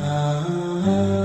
Ah.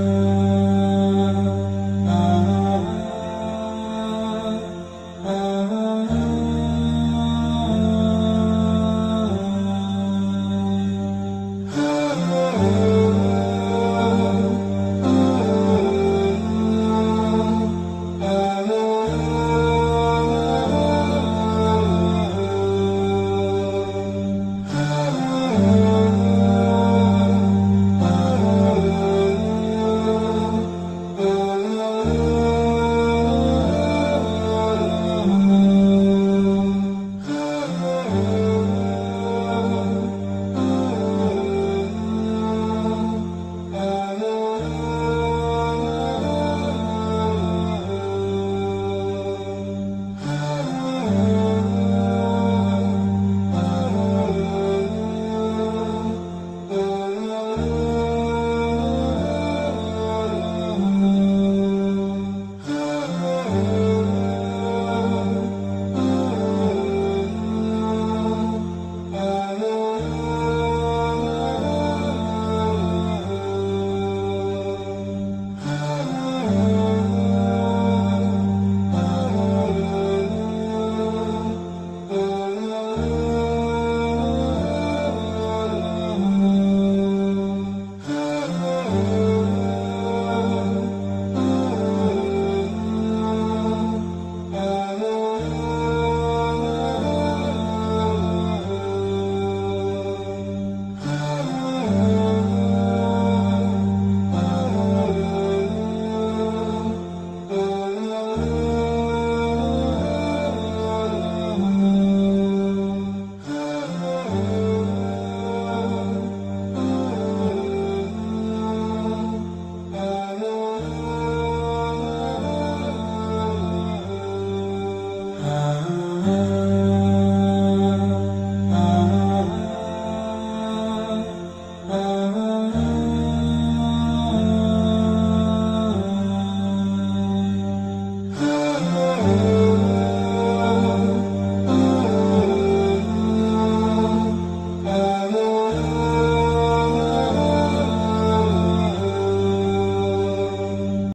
love.